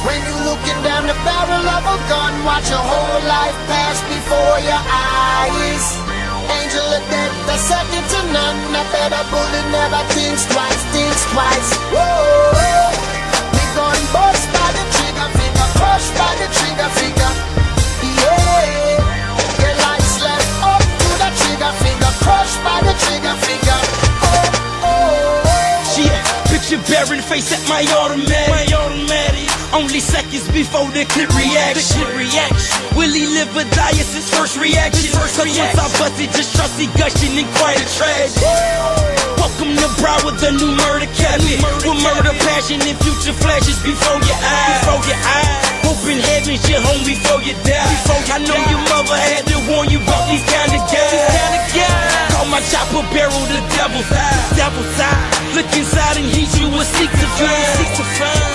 When you're looking down the barrel of a gun, watch your whole life pass before your eyes. Angel of death, the second to none. A better bullet never thinks twice, thinks twice. Whoa, we gun bust by the trigger finger, crushed by the trigger finger. Yeah, your life's left up to the trigger finger, crushed by the trigger finger. Oh, oh. Shit, picture bearing face at my automatic. My automatic. Only seconds before the clip reaction. The clip reaction. Will he live or die? It's his first reaction. First Cause once I busted, just trust he gushing in quite a tragedy. Welcome to Broward, with the new murder cabinet. With murder, passion, and future flashes before your eyes. Before your eyes. Hoping heaven's your home before you die. Before I know your mother had to warn you about these kind of guys. These kind of guys. Call my chopper barrel the devil's eye. Devil's eye. Look inside and heat you a seek to find. Seek to find.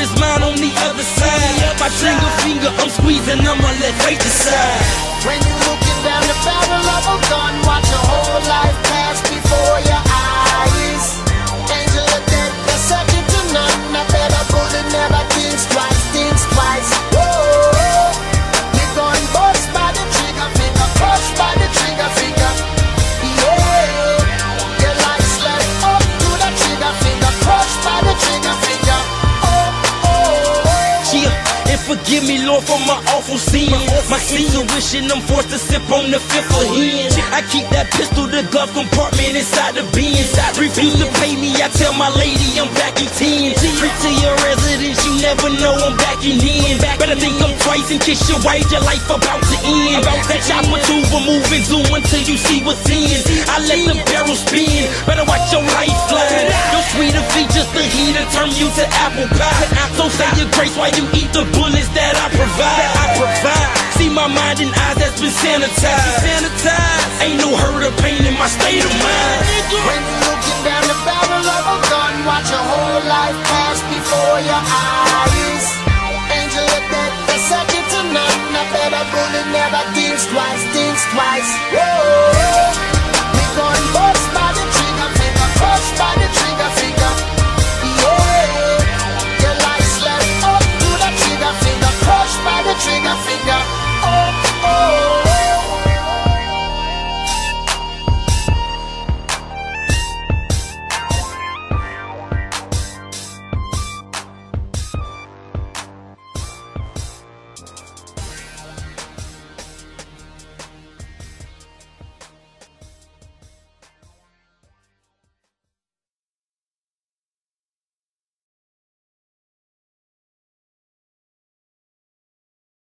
Is mind on the other side. My trigger finger, I'm squeezing, I'ma let fate decide. And forgive me, Lord, for my awful sin. My intuition, I'm forced to sip on the fifth of hen. I keep that pistol, the glove compartment inside the bin. Refuse to pay me, I tell my lady I'm back in 10. Treat to your residence, you never know I'm back in. Better think I'm twice and kiss your wife, your life about to end. About that chopper tube, we're moving, zoom until you see what's in. I let the barrel spin, better watch your lifeline. Your sweeter features, the heater turn you to apple pie. So say your grace while you eat the bullets that I provide. I provide. See my mind and eyes that's been sanitized. Sanitized. Ain't no hurt or pain in my state of mind.